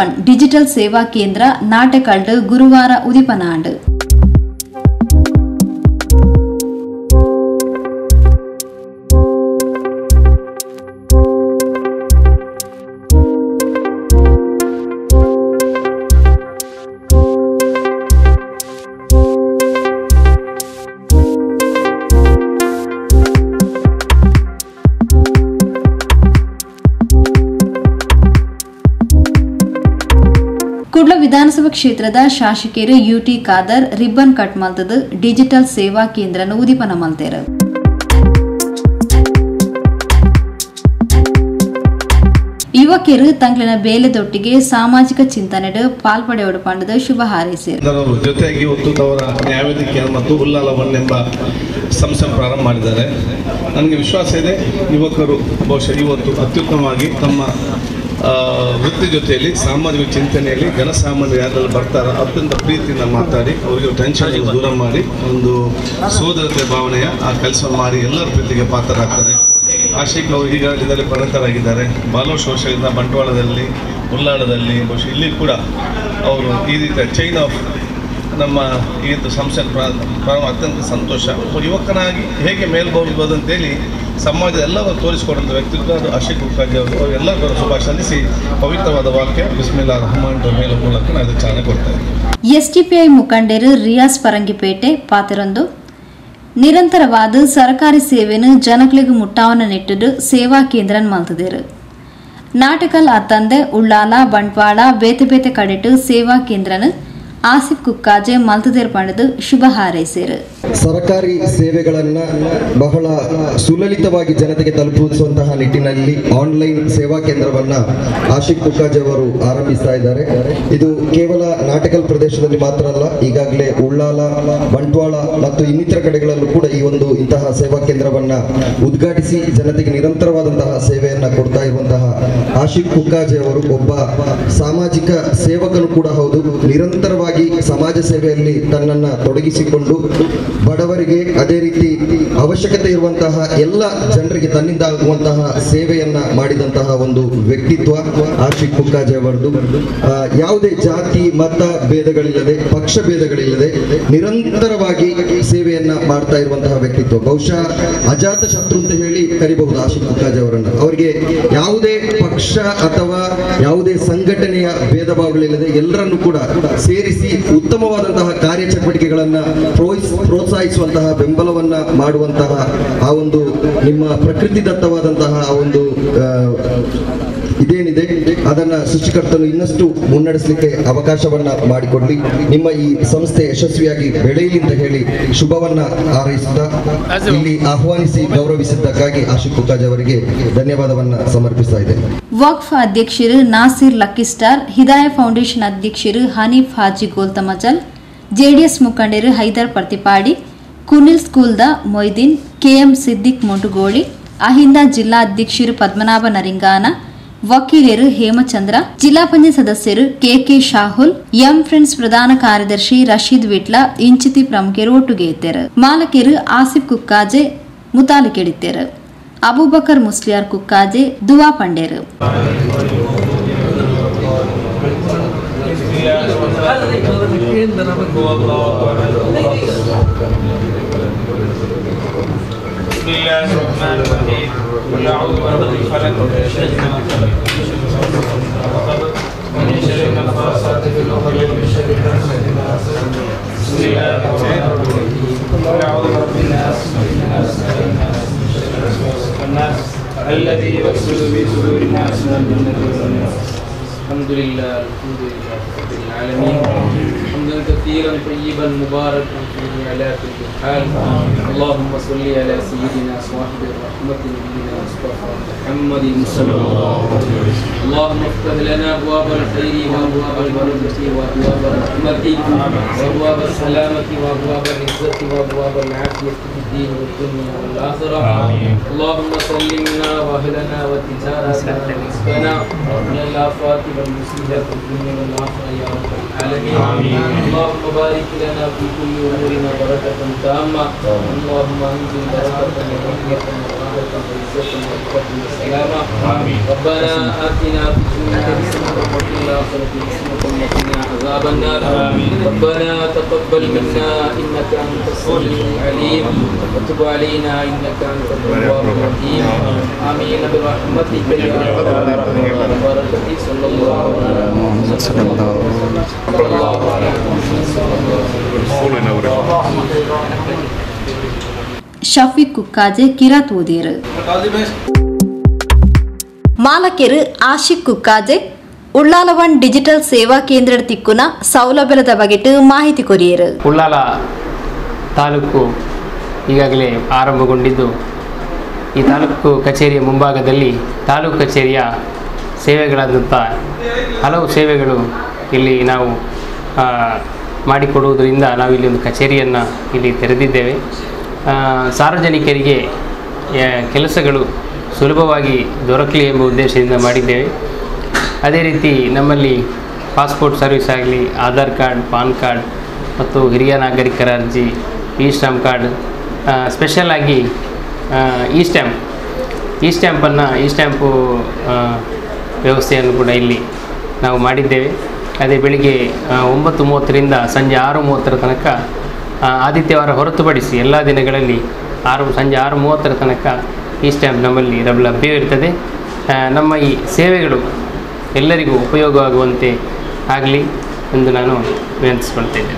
One digital ಸೇವಾ ಕೇಂದ್ರ ನಾಟಕಲ್ಡ್ ಗುರುವಾರ ಉದಿಪನಾಂಡ್. ಕುಡ್ಲ ವಿಧಾನಸಭಾ ಕ್ಷೇತ್ರದ ಶಾಸಕಿಯರು ಯುಟಿ ಖಾದರ್, ರಿಬ್ಬನ್ ಕಟ್ ಮಲ್ತದ, ಡಿಜಿಟಲ್ ಸೇವಾ ಕೇಂದ್ರನ ಉದೀಪನ ಮಲ್ತೇರು. ಯುವಕರು ತಂಗ್ಲಿನ ಬೇಲೆದೊಟ್ಟಿಗೆ ಸಾಮಾಜಿಕ ಚಿಂತನೆ ಪಾಲ್ಪಡೆಯೋಡು ಪಂಡದ ಶುಭ ಹಾರೈಸಿದರು ಜೊತೆಗೆ ಒತ್ತು ತವರ ನ್ಯಾಯವೇದಿಕೆ ಮತ್ತು ಉಲ್ಲಾಲವನ್ ಎಂಬ ಸಂಸ್ಥೆ ಪ್ರಾರಂಭ ಮಾಡಿದ್ದಾರೆ. ನನಗೆ ವಿಶ್ವಾಸ ಇದೆ, ಯುವಕರು ಬಹುಶಃ ಇವತ್ತು ಅತ್ಯುತ್ತಮವಾಗಿ ತಮ್ಮ ವೃತ್ತಿ ಜೊತೆಯಲ್ಲಿ ಸಾಮಾಜಿಕ ಚಿಂತನೆಯಲ್ಲಿ ಜನಸಾಮಾನ್ಯರು ಯಾರೆಲ್ಲ ಬರ್ತಾರೋ ಅತ್ಯಂತ ಪ್ರೀತಿಯಿಂದ ಮಾತಾಡಿ, ಅವರಿಗೆ ಟೆನ್ಷನ್ ದೂರ ಮಾಡಿ, ಒಂದು ಸೋದರತೆ ಭಾವನೆಯ ಆ ಕೆಲಸ ಮಾಡಿ ಎಲ್ಲರ ಪ್ರೀತಿಗೆ ಪಾತ್ರರಾಗ್ತಾರೆ. ಆಶಿಕ್ ಅವರು ಈಗ ಇದರಲ್ಲಿ ಪರಿಣತರಾಗಿದ್ದಾರೆ. ಬಾಲೋಶ್ ವರ್ಷದಿಂದ ಬಂಟ್ವಾಳದಲ್ಲಿ ಉಲ್ಲಾಳದಲ್ಲಿ ಬಹುಶಃ ಇಲ್ಲಿ ಕೂಡ ಅವರು ಈ ರೀತಿಯ ಚೈನ್ ಆಫ್ ನಮ್ಮ ಈ ಸಂಸ್ಥೆ ಪ್ರಾರಂಭ ಅತ್ಯಂತ ಸಂತೋಷ. ಯುವಕನಾಗಿ ಹೇಗೆ ಮೇಲ್ಬಹುದು ಅಂತೇಳಿ ಸಮಾಜದ ಎಲ್ಲವನ್ನು ತೋರಿಸಿಕೊಡುವಂಥ ವ್ಯಕ್ತಿತ್ವ ಅದು ಅಶೋಕ್ ಮುಖರ್ಜಿ ಅವರು. ಅವರೆಲ್ಲರೂ ಶುಭ ಸಲ್ಲಿಸಿ ಪವಿತ್ರವಾದ ವಾಕ್ಯ ಬಿಸ್ಮಿಲ್ಲಾ ರಹಮಾನ್ ಮೇಲ ಮೂಲಕ ನಾನು ಚಾಲನೆ ಕೊಡ್ತಾ ಇದ್ದೀನಿ. ಎಸ್ಡಿಪಿಐ ಮುಖಂಡರು ರಿಯಾಸ್ ಪರಂಗಿಪೇಟೆ ಪಾತಿರೊಂದು ನಿರಂತರವಾದ ಸರ್ಕಾರಿ ಸೇವೆಯನ್ನು ಜನಗಳಿಗೆ ಮುಟ್ಟಾವನ ನೆಟ್ಟದು ಸೇವಾ ಕೇಂದ್ರ ಮಲ್ತದಿರು. ನಾಟಕಲ್ ಅತ್ತಂದೆ, ಉಳ್ಳಾಲ, ಬಂಟ್ವಾಳ, ಬೇತೆ ಬೇತೆ ಕಡೆಟು ಸೇವಾ ಕೇಂದ್ರನು ಆಸಿಫ್ ಕುಕ್ಕಾಜೆ ಮಲ್ತದೇರ್ ಪಂಡದು ಶುಭ ಹಾರೈಸಿರು. ಸರ್ಕಾರಿ ಸೇವೆಗಳನ್ನ ಬಹಳ ಸುಲಲಿತವಾಗಿ ಜನತೆಗೆ ತಲುಪಿಸುವಂತಹ ನಿಟ್ಟಿನಲ್ಲಿ ಆನ್ಲೈನ್ ಸೇವಾ ಕೇಂದ್ರವನ್ನ ಆಶಿಕ್ ಕುಕ್ಕಾಜೆ ಅವರು ಆರಂಭಿಸ್ತಾ ಇದ್ದಾರೆ. ಇದು ಕೇವಲ ನಾಟಕಲ್ ಪ್ರದೇಶದಲ್ಲಿ ಮಾತ್ರ ಅಲ್ಲ, ಈಗಾಗಲೇ ಉಳ್ಳಾಲ, ಬಂಟ್ವಾಳ ಮತ್ತು ಇನ್ನಿತರ ಕಡೆಗಳಲ್ಲೂ ಕೂಡ ಈ ಒಂದು ಇಂತಹ ಸೇವಾ ಕೇಂದ್ರವನ್ನ ಉದ್ಘಾಟಿಸಿ ಜನತೆಗೆ ನಿರಂತರವಾದಂತಹ ಸೇವೆಯನ್ನ ಕೊಡ್ತಾ ಇರುವಂತಹ ಆಶಿಕ್ ಕುಕ್ಕಾಜೆ ಅವರು ಒಬ್ಬ ಸಾಮಾಜಿಕ ಸೇವಕನು ಕೂಡ ಹೌದು. ನಿರಂತರವಾಗಿ ಸಮಾಜ ಸೇವೆಯಲ್ಲಿ ತನ್ನನ್ನ ತೊಡಗಿಸಿಕೊಂಡು ಬಡವರಿಗೆ ಅದೇ ರೀತಿ ಅವಶ್ಯಕತೆ ಇರುವಂತಹ ಎಲ್ಲ ಜನರಿಗೆ ತನ್ನಿಂದ ಆಗುವಂತಹ ಸೇವೆಯನ್ನ ಮಾಡಿದಂತಹ ಒಂದು ವ್ಯಕ್ತಿತ್ವ ಆಶಿಕ್ ಕುಕ್ಕಾಜೆ ಅವರದು. ಯಾವುದೇ ಜಾತಿ, ಮತ ಭೇದಗಳಿಲ್ಲದೆ, ಪಕ್ಷ ಭೇದಗಳಿಲ್ಲದೆ ನಿರಂತರವಾಗಿ ಸೇವೆಯನ್ನ ಮಾಡ್ತಾ ಇರುವಂತಹ ವ್ಯಕ್ತಿತ್ವ. ಬಹುಶಃ ಅಜಾತ ಶತ್ರು ಅಂತ ಹೇಳಿ ಕರಿಬಹುದು ಆಶಿಕ್ ಕುಕ್ಕಾಜೆ ಅವರನ್ನು. ಅವರಿಗೆ ಯಾವುದೇ ಪಕ್ಷ ಅಥವಾ ಯಾವುದೇ ಸಂಘಟನೆಯ ಭೇದ ಭಾವಗಳಿಲ್ಲದೆ ಎಲ್ಲರನ್ನು ಕೂಡ ಸೇರಿಸಿ ಉತ್ತಮವಾದಂತಹ ಕಾರ್ಯಚಟುವಟಿಕೆಗಳನ್ನ ಪ್ರೋತ್ಸ- ಪ್ರೋತ್ಸಾಹಿಸುವಂತಹ ಬೆಂಬಲವನ್ನ ಮಾಡುವಂತಹ ಆ ಒಂದು ನಿಮ್ಮ ಪ್ರಕೃತಿ ದತ್ತವಾದಂತಹ ಆ ಒಂದು ಇದೇನಿದೆ, ಅದನ್ನ ಸೃಷ್ಟಿಕರ್ತನು ಇನ್ನಷ್ಟು ಮುನ್ನಡೆಸಲಿಕ್ಕೆ ಅವಕಾಶವನ್ನ ಮಾಡಿಕೊಡ್ಲಿ. ನಿಮ್ಮ ಈ ಸಂಸ್ಥೆ ಯಶಸ್ವಿಯಾಗಿ ಬೆಳೆಯಲಿ ಅಂತ ಹೇಳಿ ಶುಭವನ್ನ ಹಾರೈಸುತ್ತಾ, ಇಲ್ಲಿ ಆಹ್ವಾನಿಸಿ ಗೌರವಿಸಿದ್ದಕ್ಕಾಗಿ ಆಶಿಕ್ ಕುಕಾಜ್ ಅವರಿಗೆ ಧನ್ಯವಾದವನ್ನ ಸಮರ್ಪಿಸ್ತಾ ಇದ್ದೇನೆ. ವಕ್ಫ್ ಅಧ್ಯಕ್ಷರು Nasir lucky star, Hidaya foundation ಅಧ್ಯಕ್ಷರು ಹನೀಫ್ ಹಾಜಿ ಗೋಲ್ತಮಜಲ್ ಜೆಡಿಎಸ್ ಮುಖಂಡರು ಹೈದರ್ ಪ್ರತಿಪಾಡಿ, ಕುನಿಲ್ ಸ್ಕೂಲ್ದ ಮೊಯ್ದೀನ್, ಕೆಎಂ ಸಿದ್ದಿಕ್ ಮೊಟುಗೋಳಿ, ಅಹಿಂದ ಜಿಲ್ಲಾ ಅಧ್ಯಕ್ಷರು ಪದ್ಮನಾಭ ನರಿಂಗಾನ, ವಕೀಲರು ಹೇಮಚಂದ್ರ, ಜಿಲ್ಲಾ ಪಂಚಾಯತ್ ಸದಸ್ಯರು ಕೆಕೆ ಶಾಹುಲ್, ಎಂ ಫ್ರೆಂಡ್ಸ್ ಪ್ರಧಾನ ಕಾರ್ಯದರ್ಶಿ ರಶೀದ್ ವಿಟ್ಲ, ಇಂಚಿತಿ ಪ್ರಮುಖರು ಒಟ್ಟುಗೆ ಇದ್ದರು. ಮಾಲಕರು ಆಸಿಫ್ ಕುಕ್ಕಾಜೆ ಮುತಾಲಿಕೆಡಿದ್ದರು ಅಬೂಬಕರ್ ಮುಸ್ಲಿಯಾರ್ ಕುಕ್ಕಾಜೆ, ದುವಾ ಪಂಡೇರು بسم الله الرحمن الرحيم. قل أعوذ برب الفلق من شر ما خلق. ومن شر النفاثات في العقد ومن شر حاسد اذا حسد بسم الله الرحمن الرحيم. قل أعوذ برب الناس. الناس الناس الذي يوسوس في صدور الناس من الجنة والناس. الحمد لله. الحمد لله. رب العالمين. حمدا كثيرا طيبا مباركا فيه على كل حال اللهم صل على سيدنا صاحب الرحمة نبينا مصطفى محمد صلى الله عليه وسلم. اللهم افتح لنا أبواب الخير وأبواب البركة وأبواب الرحمة. وأبواب السلامة وأبواب العزة وأبواب العافية في الدين والدنيا والآخرة. اللهم سلمنا وأهلنا وتجارتنا ورزقنا من الآفات والمصيبات في الدنيا والآخرة. يا رب العالمين اللهم بارك لنا في كل أمورنا بركة تامة اللهم أنزل بركة ورحمة ربنا آتنا في الدنيا حسنة وفي الآخرة حسنة وقنا عذاب النار ربنا تقبل منا إنك أنت السميع العليم وتب علينا إنك أنت التواب الرحيم آمين برحمتك يا أرحم الراحمين صلى الله على محمد صلى الله عليه وسلم صلى الله على محمد صلى الله عليه وسلم ಶಫೀಕ್ ಕುಕ್ಕಾಜೆ, ಕಿರಾತ್ ಓದಿಯರು ಮಾಲಕೆರು ಆಶಿಕ್ ಕುಕ್ಕಾಜೆ, ಉಳ್ಳಾಲವನ್ ಡಿಜಿಟಲ್ ಸೇವಾ ಕೇಂದ್ರದ ತಿಕ್ಕುನ ಸೌಲಭ್ಯದ ಬಗೆಟ್ ಮಾಹಿತಿ ಕೊರಿಯರು. ಉಳ್ಳಾಲ ತಾಲೂಕು ಈಗಾಗಲೇ ಆರಂಭಗೊಂಡಿದ್ದು. ಈ ತಾಲೂಕು ಕಚೇರಿಯ ಮುಂಭಾಗದಲ್ಲಿ ತಾಲೂಕು ಕಚೇರಿಯ ಸೇವೆಗಳಾದಂಥ ಹಲವು ಸೇವೆಗಳು ಇಲ್ಲಿ ನಾವು ಮಾಡಿಕೊಡುವುದರಿಂದ ನಾವು ಇಲ್ಲಿ ಒಂದು ಕಚೇರಿಯನ್ನು ಇಲ್ಲಿ ತೆರೆದಿದ್ದೇವೆ. ಸಾರ್ವಜನಿಕರಿಗೆ ಕೆಲಸಗಳು ಸುಲಭವಾಗಿ ದೊರಕಲಿ ಎಂಬ ಉದ್ದೇಶದಿಂದ ಮಾಡಿದ್ದೇವೆ. ಅದೇ ರೀತಿ ನಮ್ಮಲ್ಲಿ ಪಾಸ್ಪೋರ್ಟ್ ಸರ್ವಿಸ್ ಆಗಲಿ, ಆಧಾರ್ ಕಾರ್ಡ್, ಪಾನ್ ಕಾರ್ಡ್ ಮತ್ತು ಹಿರಿಯ ನಾಗರಿಕರ ಅರ್ಜಿ ಇ ಸ್ಟ್ಯಾಂಪ್ ಕಾರ್ಡ್ ಸ್ಪೆಷಲ್ ಆಗಿ ಇ ಸ್ಟ್ಯಾಂಪ್ ಇ ಸ್ಟ್ಯಾಂಪನ್ನು ಇ ಸ್ಟ್ಯಾಂಪು ವ್ಯವಸ್ಥೆಯನ್ನು ಕೂಡ ಇಲ್ಲಿ ನಾವು ಮಾಡಿದ್ದೇವೆ. ಅದೇ ಬೆಳಿಗ್ಗೆ ಒಂಬತ್ತು ಮೂವತ್ತರಿಂದ ಸಂಜೆ ಆರು ಮೂವತ್ತರ ತನಕ ಆದಿತ್ಯವಾರ ಹೊರತುಪಡಿಸಿ ಎಲ್ಲ ದಿನಗಳಲ್ಲಿ ಆರು, ಸಂಜೆ ಆರು ಮೂವತ್ತರ ತನಕ ಈ ಸ್ಟ್ಯಾಂಪ್ ನಮ್ಮಲ್ಲಿ ಲಭ್ಯವಿರ್ತದೆ ನಮ್ಮ ಈ ಸೇವೆಗಳು ಎಲ್ಲರಿಗೂ ಉಪಯೋಗವಾಗುವಂತೆ ಆಗಲಿ ಎಂದು ನಾನು ವಿನಂತಿಸಿಕೊಳ್ತೇನೆ